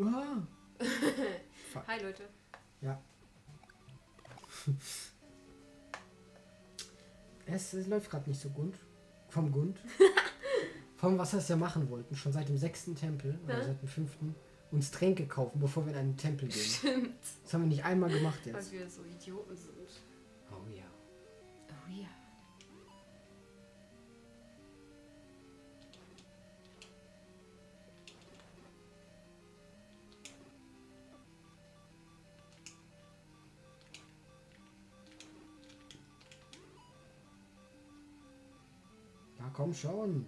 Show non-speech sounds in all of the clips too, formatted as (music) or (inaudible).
Fuck. (laughs) Hi Leute. Ja. es, es läuft gerade nicht so gut. Vom Grund. (laughs) Vom was wir es ja machen wollten, schon seit dem sechsten Tempel, oder Ja. seit dem fünften, uns Tränke kaufen, bevor wir in einen Tempel gehen. Stimmt. Das haben wir nicht einmal gemacht Weil jetzt. wir so Idioten sind. Oh ja. Oh ja. Ja, komm schon.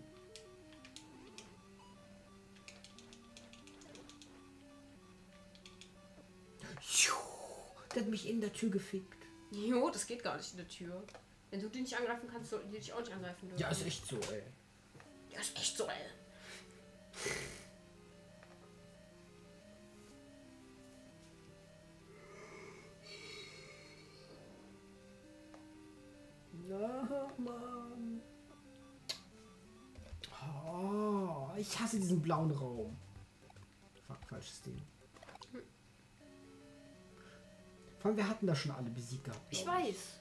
Der hat mich in der Tür gefickt. Jo, das geht gar nicht in der Tür. Wenn du die nicht angreifen kannst, sollten die dich auch nicht angreifen dürfen. Ja, ist echt so, ey. Ja, ist echt so, ey. Ich hasse diesen blauen Raum. Fuck, falsches Ding. Vor allem, wir hatten da schon alle besiegt gehabt. Ich weiß.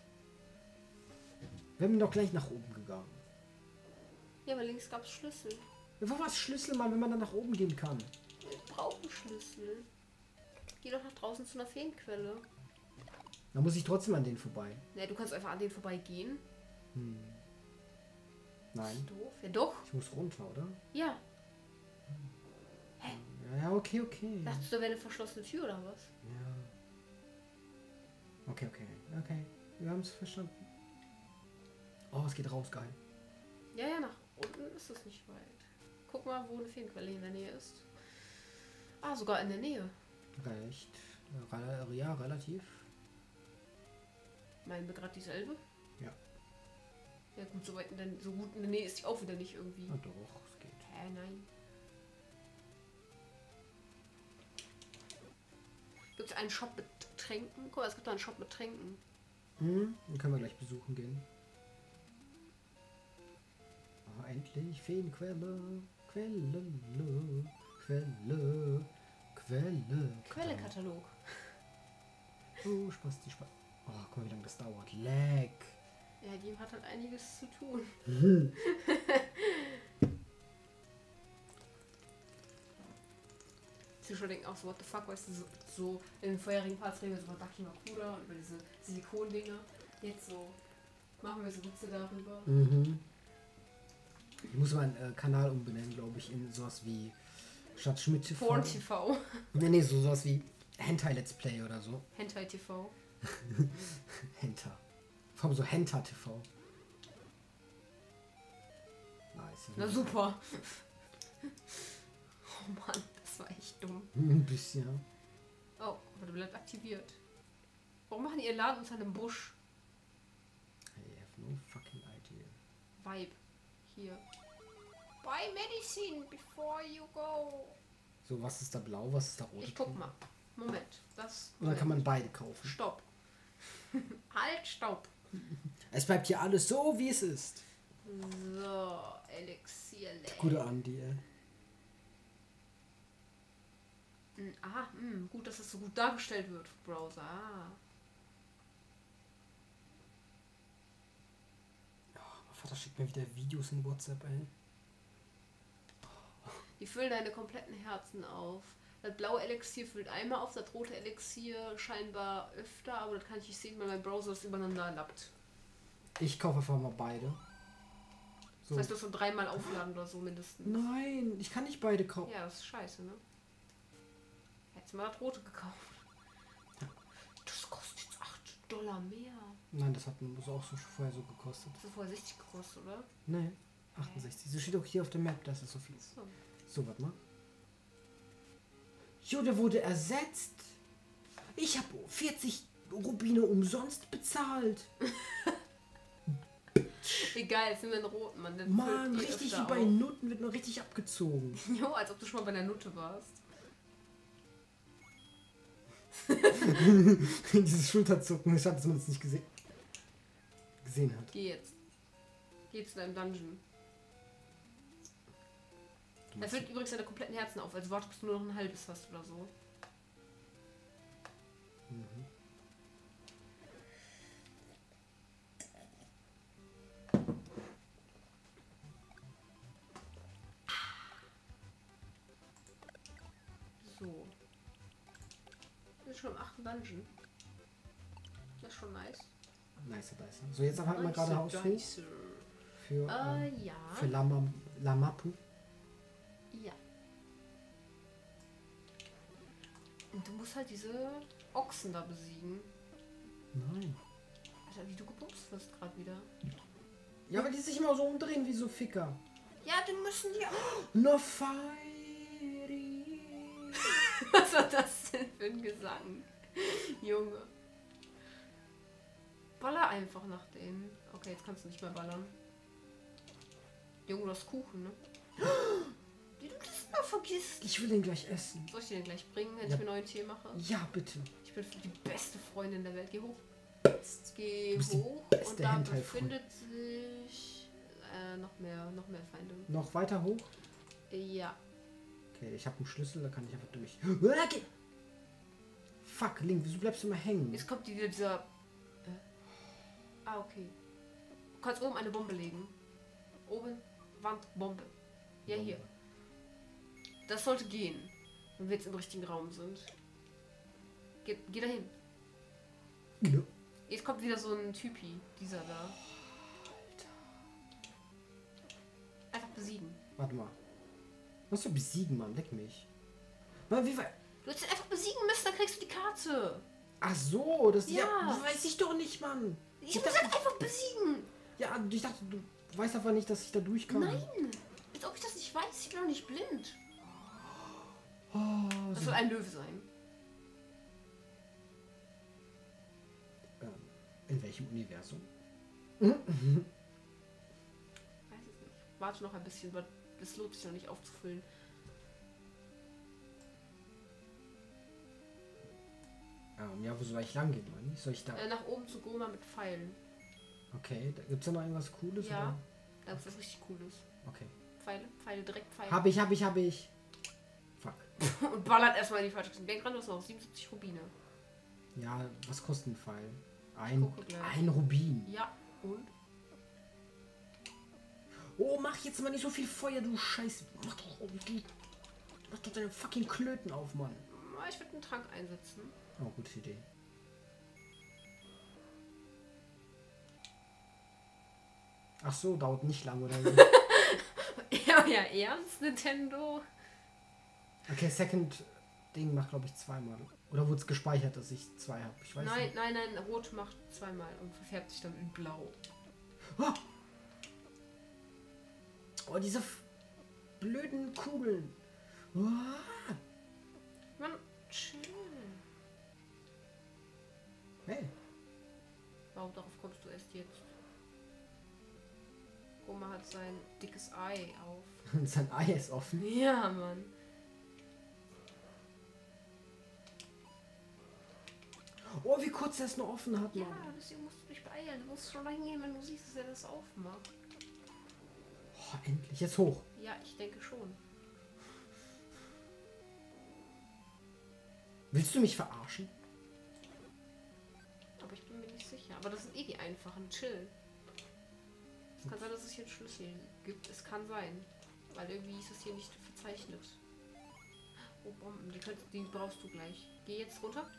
Wir sind doch gleich nach oben gegangen. Ja, aber links gab es Schlüssel. Wo was Schlüssel, Mann, wenn man dann nach oben gehen kann? Wir brauchen Schlüssel. Geh doch nach draußen zu einer Feenquelle. Da muss ich trotzdem an denen vorbei. Ne, du kannst einfach an denen vorbeigehen. Nein, Doof. Ja, doch. ich muss runter, oder? Ja. Ja, okay, okay. Dachtest du, da wäre eine verschlossene Tür oder was? Ja. Okay, okay, okay. Wir haben es verstanden. Oh, es geht raus, geil. Ja, ja, nach unten ist es nicht weit. Guck mal, wo eine Feenquelle in der Nähe ist. Ah, sogar in der Nähe. Recht. Re ja, relativ. Meinen wir gerade dieselbe? Ja. Ja gut, so, weit in der, so gut in der Nähe ist die auch wieder nicht irgendwie. Ah, doch, es geht. Hä, nein. Gibt es einen Shop mit Tränken? Guck mal, es gibt da einen Shop mit Tränken. Hm, den können wir gleich besuchen gehen. Oh, endlich Feenquelle. Quelle, Quelle, Quelle. Quellekatalog. Oh, Spaß, die Spaß. Oh, guck mal, wie lange das dauert. Leck. Ja, die hat halt einiges zu tun. (laughs) Zuschauer denken auch so, what the fuck, weißt du, so, so in den vorherigen Parts reden wir so über Baki Makura und über diese Silikondinger. Jetzt so machen wir so Witze darüber. Mhm. Ich muss meinen äh, Kanal umbenennen, glaube ich, in sowas wie statt Schmidt TV. Porn TV. Nee, nee, so sowas wie Hentai Let's Play oder so. Hentai TV. (laughs) Henta. Vor allem so Henta TV. Nice. Na super. (laughs) Oh Mann, war echt dumm. Ein bisschen. Oh, aber der bleibt aktiviert. Warum machen ihren Laden unter einem Busch? I have no fucking idea. Vibe. Hier. Buy medicine before you go. So, was ist da blau, was ist da rot? Ich guck mal. Moment. Das. Dann kann man beide kaufen. Stopp. (laughs) halt, stopp. (laughs) Es bleibt hier alles so, wie es ist. So, Elixier. Gute Andi, ey. Hm, Ah, gut, dass das so gut dargestellt wird, Browser. Ah. Mein Vater schickt mir wieder Videos in WhatsApp, ey. Die füllen deine kompletten Herzen auf. Das blaue Elixier füllt einmal auf, das rote Elixier scheinbar öfter, aber das kann ich nicht sehen, weil mein Browser es übereinander lappt. Ich kaufe einfach mal beide. So. Das heißt, du musst dreimal aufladen oder so mindestens. Nein, ich kann nicht beide kaufen. Ja, das ist scheiße, ne? Hättest mal das rote gekauft. Das kostet jetzt 8 Dollar mehr. Nein, das hat das auch so vorher so gekostet. Das ist vorher 60 gekostet, oder? Nee, 68. So steht auch hier auf der Map, dass es so viel ist. So. So, warte mal. Jo, der wurde ersetzt. Ich habe 40 Rubine umsonst bezahlt. (laughs) Egal, jetzt nehmen wir einen roten, Mann. Der Mann, richtig wie bei auf. Nutten wird noch richtig abgezogen. (laughs) Jo, als ob du schon mal bei der Nutte warst. (laughs) Dieses Schulterzucken, ich dass man es nicht gesehen, gesehen hat. Geh jetzt. Geh zu deinem Dungeon. Du Er füllt übrigens seine kompletten Herzen auf, also warte, bis du nur noch ein halbes hast oder so. Dungeon. Das ist schon nice. Nice, nice. So, jetzt einfach mal geradeaus hoch für, Äh, ähm, ja. für Lama, Lamapu. Ja. Und du musst halt diese Ochsen da besiegen. Nein. Alter, wie du gebumst wirst gerade wieder. Ja, weil die sich immer so umdrehen wie so Ficker. Ja, die müssen die auch. (gasps) No fiery. (laughs) Was war das denn für ein Gesang? Junge. Baller einfach nach denen. Okay, jetzt kannst du nicht mehr ballern. Junge, du hast Kuchen, ne? (gasps) Wie du das immer vergisst. Ich will den gleich essen. Soll ich dir den gleich bringen, wenn Ja. ich mir neuen Tee mache? Ja, bitte. Ich bin die beste Freundin der Welt. Geh hoch. Geh Du bist die hoch beste und da befindet sich äh, noch mehr, noch mehr Feinde. Noch weiter hoch. Ja. Okay, ich habe einen Schlüssel, da kann ich einfach durch. (gasps) Geh- Fuck, Link, wieso bleibst du immer hängen? Jetzt kommt wieder dieser. Äh? Ah, okay. Du kannst oben eine Bombe legen. Oben, Wand, Bombe. Ja, hier. Das sollte gehen, wenn wir jetzt im richtigen Raum sind. Geh, geh dahin. Ja. Jetzt kommt wieder so ein Typi, dieser da. Einfach besiegen. Warte mal. Was für besiegen, Mann? Leck mich. Mann, wie weit? Du hättest ihn einfach besiegen müssen, dann kriegst du die Karte. Ach so, das Ja. ja. das weiß ich doch nicht, Mann. Ich, Ich muss dachte, halt einfach besiegen. ja, ich dachte, du weißt einfach nicht, dass ich da durch kann. Nein. Als ob ich das nicht weiß. Ich bin doch nicht blind. Oh, Das so, soll ein Löwe sein. ähm, in welchem Universum? Weiß es nicht. Warte noch ein bisschen, weil das lohnt sich noch nicht aufzufüllen. Ähm, ja, wo soll ich lang gehen, Mann? Soll ich da. Äh, nach oben zu Goma mit Pfeilen. Okay, da gibt's da noch irgendwas Cooles? Ja. Da ist was richtig Cooles. Oder? Okay. Pfeile, Pfeile, direkt Pfeile. Hab ich, hab ich, hab ich. Fuck. (laughs) Und ballert erstmal in die falsche. Denk dran, du hast noch 77 Rubine. Ja, was kostet ein Pfeil? Ein, ein Rubin. Ja, und? Oh, mach jetzt mal nicht so viel Feuer, du Scheiß. Mach doch, die, mach doch deine fucking Klöten auf, Mann. Ich würde einen Trank einsetzen. Oh, gute Idee. Ach so, dauert nicht lang, oder? (laughs) Ja, ja, ernst, Nintendo? okay, Second Ding macht, glaube ich, zweimal. Oder wurde es gespeichert, dass ich zwei habe? Ich weiß Nein, nicht. nein, nein, Rot macht zweimal und verfärbt sich dann in Blau. Ah! Oh, diese blöden Kugeln. Ah! Mann, chill. Hey, Warum darauf kommst du erst jetzt? Goma hat sein dickes Ei auf. (laughs) sein Ei ist offen. Ja, Mann. Oh, wie kurz er es noch offen hat, Ja, Mann. deswegen musst du dich beeilen. Du musst schon dahin gehen, wenn du siehst, dass er das aufmacht. Oh, endlich, jetzt hoch. Ja, ich denke schon. Willst du mich verarschen? Aber das sind eh die einfachen. Chill. Es kann sein, dass es hier einen Schlüssel gibt. Es kann sein. Weil irgendwie ist es hier nicht verzeichnet. Oh, Bomben. Die, könnt, die brauchst du gleich. Geh jetzt runter.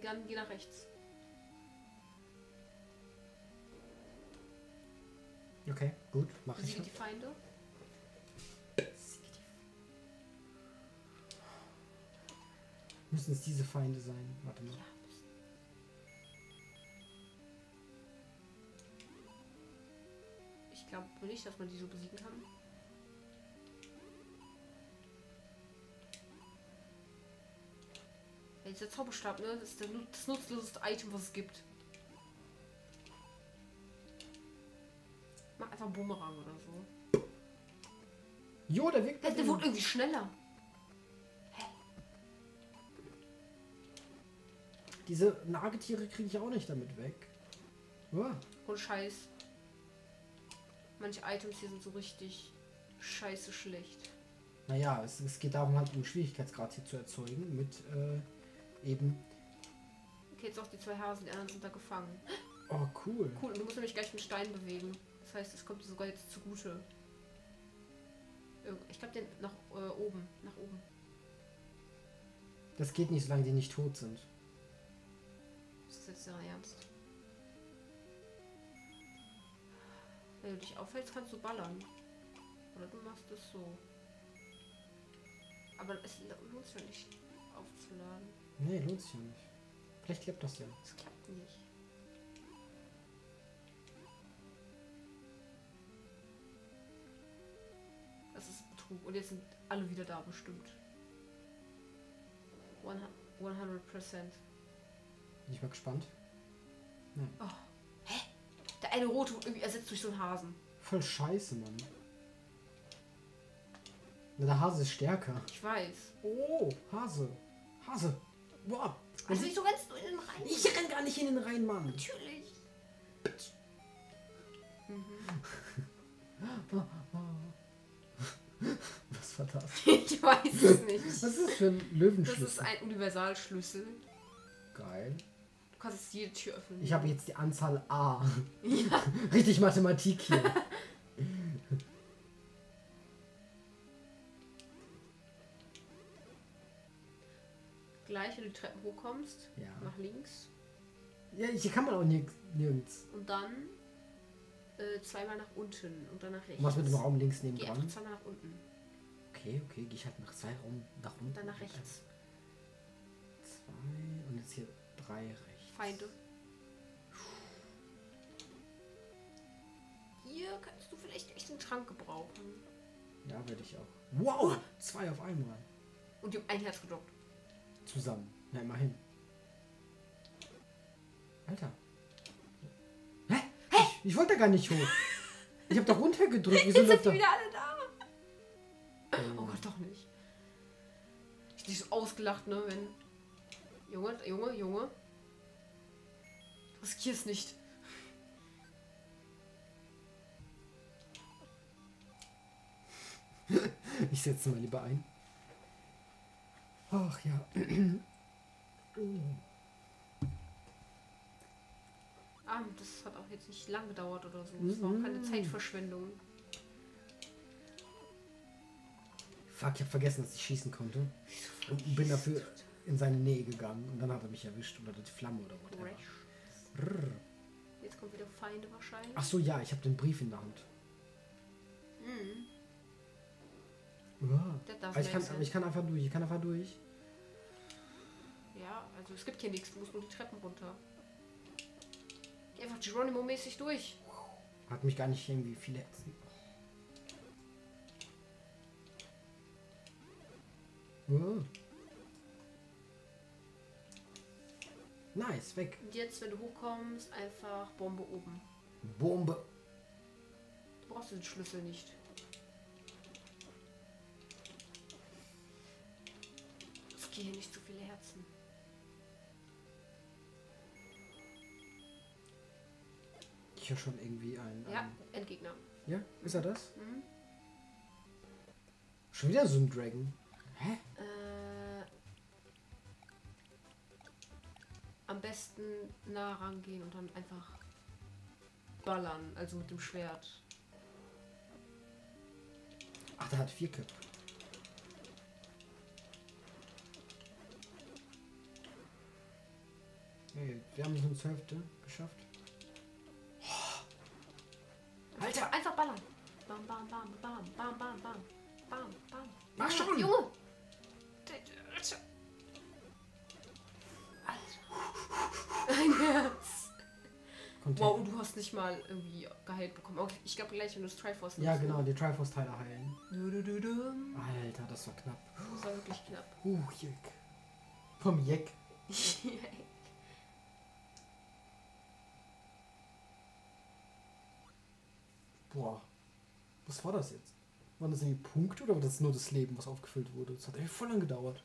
Dann geh nach rechts. Okay, gut, mach ich. Besiege die Feinde. Müssen es diese Feinde sein? Warte mal. Ja. Glaube nicht, dass man die so besiegen kann. Ja, dieser Zauberstab, ne? Das ist der, das nutzloseste Item, was es gibt. Mach einfach einen Bumerang oder so. Jo, der wirkt Der, der wurde irgendwie schneller. Diese Nagetiere kriege ich auch nicht damit weg. Oh, Und Scheiß. Manche Items hier sind so richtig scheiße schlecht. Naja, es, es geht darum, halt um Schwierigkeitsgrad hier zu erzeugen mit äh, eben. Okay, jetzt auch die zwei Hasen, die anderen sind da gefangen. Oh, cool. Cool, und du musst nämlich gleich einen Stein bewegen. Das heißt, es kommt dir sogar jetzt zugute. Ich glaube, den nach äh, oben. Nach oben. Das geht nicht, solange die nicht tot sind. Das ist jetzt dein Ernst. Wenn du dich aufhältst, kannst du ballern. Oder du machst es so. Aber es lohnt sich ja nicht aufzuladen. Nee, lohnt sich ja nicht. Vielleicht klappt das ja. Das klappt nicht. Das ist Betrug. Und jetzt sind alle wieder da bestimmt. 100 Prozent. Bin ich mal gespannt. Der eine rote irgendwie ersetzt durch so einen Hasen. Voll scheiße, Mann. Na, der Hase ist stärker. Ich weiß. Oh, Hase. Hase. Boah. Also wieso rennst du in den Rhein? Ich renn gar nicht in den Rhein, Mann. Natürlich. Was war das? (laughs) Ich weiß es nicht. Was ist das für ein Das Löwenschlüssel? ist ein Universalschlüssel. Geil. Kannst jede Tür öffnen. Ich habe jetzt die Anzahl A. (laughs) (laughs) Ja. Richtig Mathematik hier. (laughs) Gleich, wenn du die Treppen hochkommst, Ja. nach links. Ja, hier kann man auch nirgends. nirgends. Und dann äh, zweimal nach unten und dann nach rechts. Und was mit dem Raum links Geh einfach nebendran? zweimal nach unten. Okay, okay, gehe ich halt nach zwei Raum nach unten. Und dann nach rechts. Zwei und jetzt hier drei rechts. Feinde. Hier kannst du vielleicht echt einen Trank gebrauchen. Ja, werde ich auch. Wow! Zwei auf einmal. Und die haben ein Herz gedockt. Zusammen. Na, immerhin. Alter. Hä? Ich, ich wollte da gar nicht hoch. Ich habe doch (laughs) runtergedrückt. Wieso Jetzt sind da? die wieder alle da. Oh Oh. Gott, doch nicht. Ich dich so ausgelacht, ne, wenn. Junge, Junge, Junge. Du riskierst nicht. Ich setze mal lieber ein. Ach ja. Ah, das hat auch jetzt nicht lang gedauert oder so. Das war auch keine Mhm. Zeitverschwendung. Fuck, ich habe vergessen, dass ich schießen konnte. Und bin dafür in seine Nähe gegangen. Und dann hat er mich erwischt. Oder die Flamme oder whatever. Fresh. Rrr. Jetzt kommt wieder Feinde wahrscheinlich. Ach so, ja, ich habe den Brief in der Hand. Mhm. Uah. Das darf Aber ich, kann, aber ich kann einfach durch. Ich kann einfach durch. Ja, also es gibt hier nichts. Du musst nur die Treppen runter. Geh einfach Geronimo-mäßig durch. Hat mich gar nicht irgendwie viele Herzen. Nice, weg. Und jetzt, wenn du hochkommst, einfach Bombe oben. Bombe. Du brauchst den Schlüssel nicht. Es gehen nicht zu viele Herzen. Ich höre schon irgendwie ein. Ja, ein Endgegner. ja, ist er das? Mhm. Schon wieder so ein Dragon. Hä? Äh, besten nah rangehen und dann einfach ballern, also mit dem Schwert. Ach, der hat vier Köpfe. Hey, wir haben es uns zur Hälfte geschafft. Alter! Einfach ballern. Bam, bam, bam, bam, bam, bam, bam. Bam, bam. Mach schon! Junge! Du hast nicht mal irgendwie geheilt bekommen. Okay, ich glaube gleich, wenn du das Triforce Ja, genau, ne? die Triforce-Teile heilen. Du, du, du, du. Alter, das war knapp. Das war wirklich knapp. Uh, Jeck. Vom Jeck. (laughs) Boah. Was war das jetzt? Waren das irgendwie Punkte oder war das nur das Leben, was aufgefüllt wurde? Das hat echt voll lang gedauert.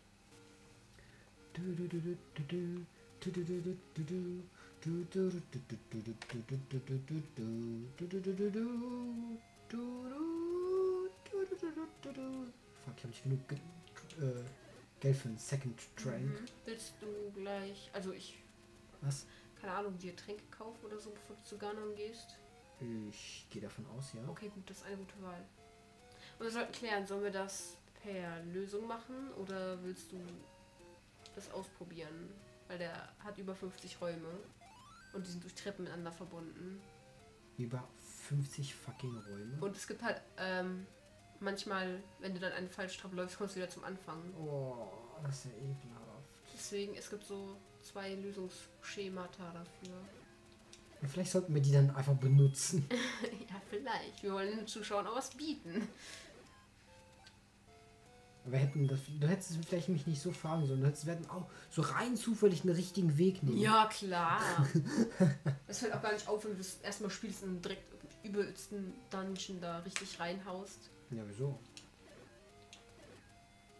Fuck, ich habe nicht genug ge äh, Geld für einen Second Trank. Mhm. Willst du gleich, also ich, Was? keine Ahnung, dir Tränke kaufen oder so, bevor du zu Ganon gehst? Ich gehe davon aus, ja. Okay, gut, das ist eine gute Wahl. Und wir sollten klären, sollen wir das per Lösung machen oder willst du das ausprobieren? Weil der hat über 50 Räume und die sind durch Treppen miteinander verbunden. Über 50 fucking Räume. Und es gibt halt ähm, manchmal, wenn du dann eine falsche Treppe läufst, kommst du wieder zum Anfang. Oh, das ist ja ekelhaft. Deswegen, es gibt so zwei Lösungsschemata dafür. Und vielleicht sollten wir die dann einfach benutzen. (laughs) ja, vielleicht. Wir wollen den Zuschauern auch was bieten. Wir hätten das, du hättest vielleicht mich nicht so fragen sollen. Du hättest werden auch so rein zufällig einen richtigen Weg nehmen. Ja, klar. (laughs) Es fällt auch gar nicht auf, wenn du das erstmal spielst und direkt übelsten Dungeon da richtig reinhaust. Ja, wieso?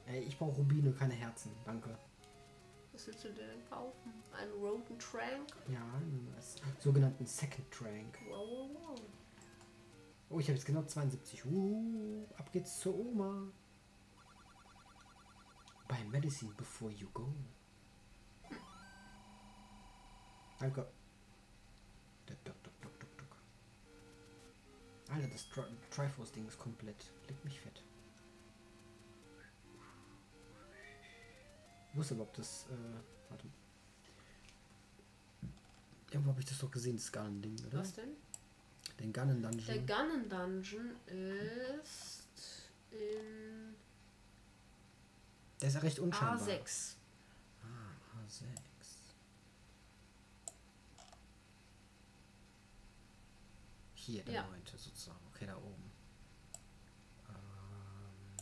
Ey, ich brauche Rubine, keine Herzen. Danke. Was willst du denn kaufen? Einen Roten Trank? Ja, einen sogenannten Second Trank. Wow, wow, wow. Oh, ich habe jetzt genau 72. Uh, ab geht's zur Oma. Buy medicine before you go. Danke. Duck, duck, duck, duck, duck, duck. Alter, das Tri Triforce-Ding ist komplett. Leckt mich fett. Ich wusste ob das. Äh, warte. Irgendwo habe ich das doch gesehen, das Gun-Ding, oder? Was denn? Den Der Dungeon. Gunnen Dungeon ist in Der ist ja recht unscheinbar. A6. Ah, A6. Hier, der Ja. neunte sozusagen. Okay, da oben. Ähm,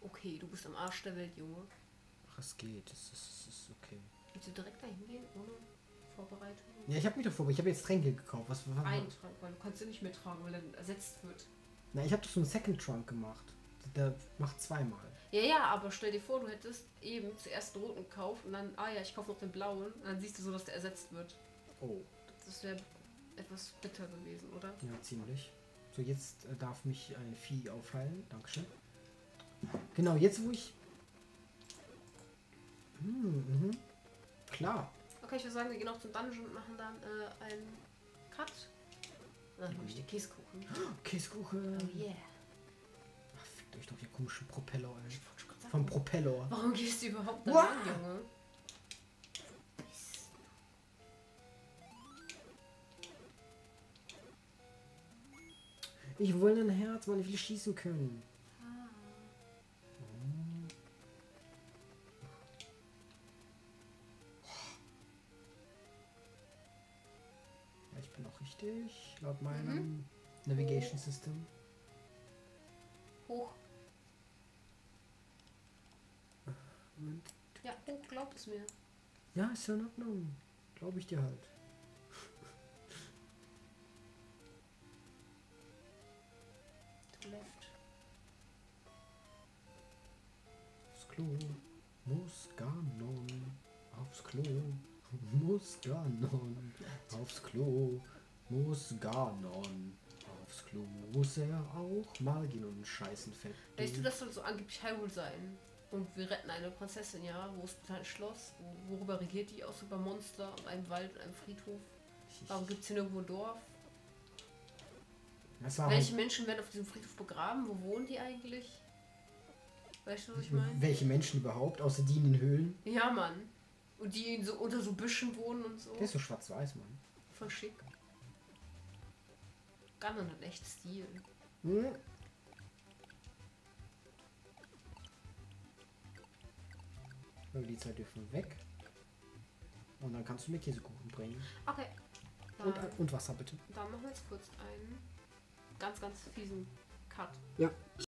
Okay, du bist am Arsch der Welt, Junge. ach, es geht. Es ist, es ist okay. Willst du direkt dahin gehen, ohne Vorbereitung? Ja, ich habe mich doch vor, ich habe jetzt Tränke gekauft. Was, was, Eintragen, weil du kannst sie nicht mehr tragen, weil er dann ersetzt wird. Na, ich habe doch so einen Second Trunk gemacht. Der macht zweimal. Ja, ja, aber stell dir vor, du hättest eben zuerst den roten gekauft und dann, ah ja, ich kaufe noch den blauen und dann siehst du so, dass der ersetzt wird. Oh, Das wäre etwas bitter gewesen, oder? ja, ziemlich. So, jetzt äh, darf mich ein Vieh aufheilen. Dankeschön. Genau, jetzt wo ich. Hm, mhm. Klar. Okay, ich würde sagen, wir gehen auch zum Dungeon und machen dann äh, einen Cut. Dann hol ich den Käsekuchen. Käsekuchen. Oh yeah. Ach, fickt euch doch, ihr komischen Propeller, ey. Vom Propeller. Warum gehst du überhaupt da Wow. lang, Junge? Ich will ein Herz, Mann, ich will schießen können. Richtig, laut meinem Navigation System. Hoch. Moment. Ja, hoch, glaubt es mir. Ja, ist ja in Ordnung. Glaube ich dir halt. To left. Aufs Klo muss Ganon. Aufs Klo (laughs) muss Ganon. Aufs Klo muss Ganon. Aufs Klo muss er auch mal gehen und scheißen fett. Denkst du, das soll so angeblich Hyrule sein? Und wir retten eine Prinzessin, ja? Wo ist ein Schloss? Wo, worüber regiert die? Außer über Monster und einem Wald und einem Friedhof? Warum gibt es hier nirgendwo ein Dorf? Welche halt, Menschen werden auf diesem Friedhof begraben? Wo wohnen die eigentlich? Weißt du, was ich meine? welche Menschen überhaupt, außer die in den Höhlen? Ja, Mann. Und die so unter so Büschen wohnen und so. Der ist so schwarz-weiß, Mann. Voll schick. Ganon hat echt Stil. Hm? Die zwei dürfen weg. Und dann kannst du mir Käsekuchen bringen. Okay. Und, und Wasser bitte. dann machen wir jetzt kurz einen ganz, ganz fiesen Cut. Ja.